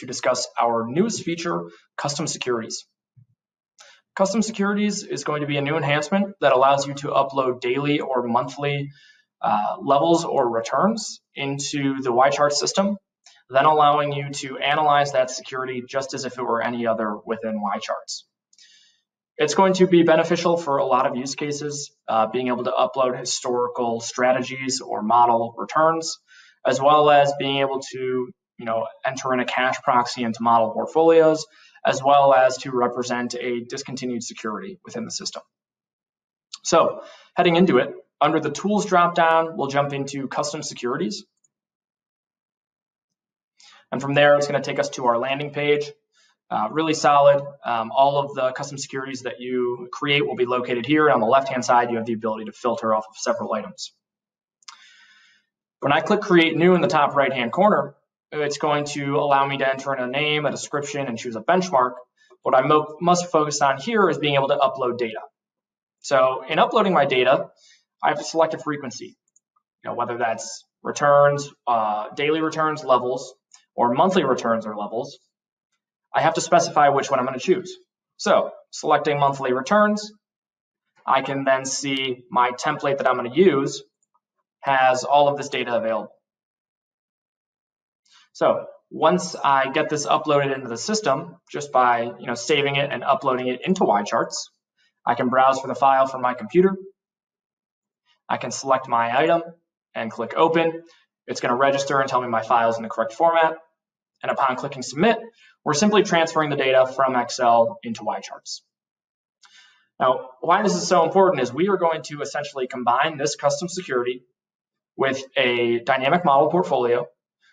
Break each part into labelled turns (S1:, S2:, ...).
S1: to discuss our newest feature, custom securities. Custom securities is going to be a new enhancement that allows you to upload daily or monthly uh, levels or returns into the YChart system, then allowing you to analyze that security just as if it were any other within YCharts. It's going to be beneficial for a lot of use cases, uh, being able to upload historical strategies or model returns, as well as being able to you know, enter in a cash proxy into model portfolios, as well as to represent a discontinued security within the system. So heading into it, under the tools dropdown, we'll jump into custom securities. And from there, it's going to take us to our landing page. Uh, really solid. Um, all of the custom securities that you create will be located here. On the left-hand side, you have the ability to filter off of several items. When I click Create New in the top right-hand corner, it's going to allow me to enter in a name, a description, and choose a benchmark. What I mo must focus on here is being able to upload data. So in uploading my data, I have to select a frequency, you know, whether that's returns, uh, daily returns levels, or monthly returns or levels. I have to specify which one I'm going to choose. So selecting monthly returns, I can then see my template that I'm going to use has all of this data available. So once I get this uploaded into the system, just by you know saving it and uploading it into YCharts, I can browse for the file from my computer. I can select my item and click open. It's going to register and tell me my file is in the correct format. And upon clicking submit, we're simply transferring the data from Excel into YCharts. Now, why this is so important is we are going to essentially combine this custom security with a dynamic model portfolio,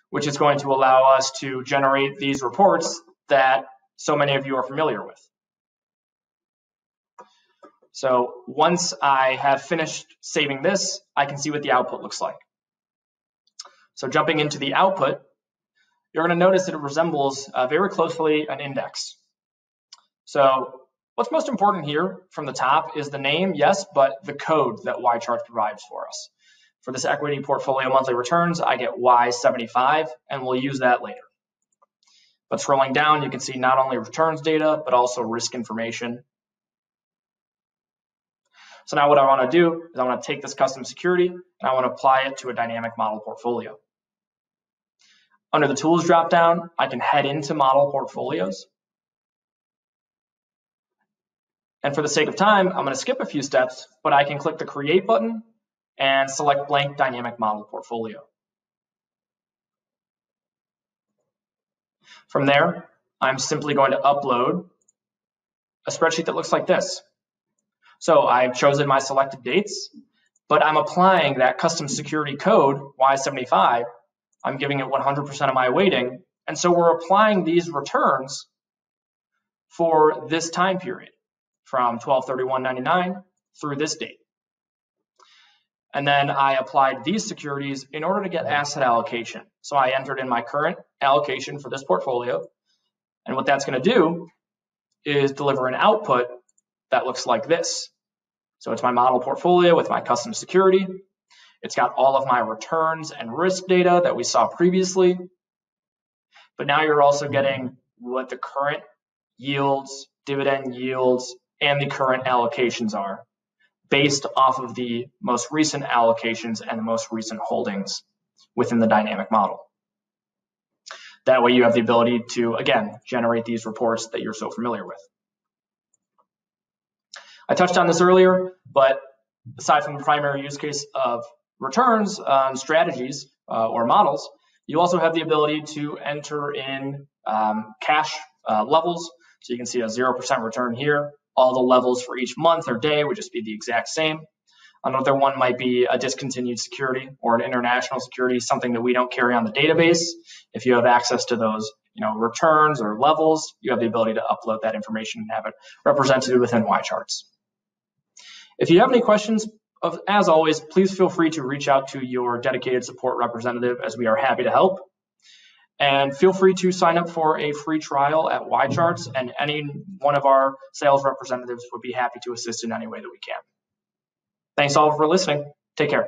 S1: which is going to allow us to generate these reports that so many of you are familiar with. So once I have finished saving this, I can see what the output looks like. So jumping into the output, you're going to notice that it resembles uh, very closely an index. So what's most important here from the top is the name, yes, but the code that YCharts provides for us. For this equity portfolio monthly returns, I get Y75, and we'll use that later. But scrolling down, you can see not only returns data, but also risk information. So now what I want to do is I want to take this custom security and I want to apply it to a dynamic model portfolio. Under the tools dropdown, I can head into model portfolios. And for the sake of time, I'm going to skip a few steps, but I can click the create button and select blank dynamic model portfolio. From there, I'm simply going to upload a spreadsheet that looks like this. So I've chosen my selected dates, but I'm applying that custom security code, Y75, I'm giving it 100% of my weighting. And so we're applying these returns for this time period from 1231.99 through this date. And then I applied these securities in order to get asset allocation. So I entered in my current allocation for this portfolio. And what that's going to do is deliver an output that looks like this. So it's my model portfolio with my custom security. It's got all of my returns and risk data that we saw previously. But now you're also getting what the current yields, dividend yields, and the current allocations are based off of the most recent allocations and the most recent holdings within the dynamic model. That way you have the ability to, again, generate these reports that you're so familiar with. I touched on this earlier, but aside from the primary use case of returns on strategies uh, or models, you also have the ability to enter in um, cash uh, levels. So you can see a 0% return here. All the levels for each month or day would just be the exact same. Another one might be a discontinued security or an international security, something that we don't carry on the database. If you have access to those you know, returns or levels, you have the ability to upload that information and have it represented within YCharts. If you have any questions, as always, please feel free to reach out to your dedicated support representative as we are happy to help. And feel free to sign up for a free trial at YCharts, and any one of our sales representatives would be happy to assist in any way that we can. Thanks all for listening. Take care.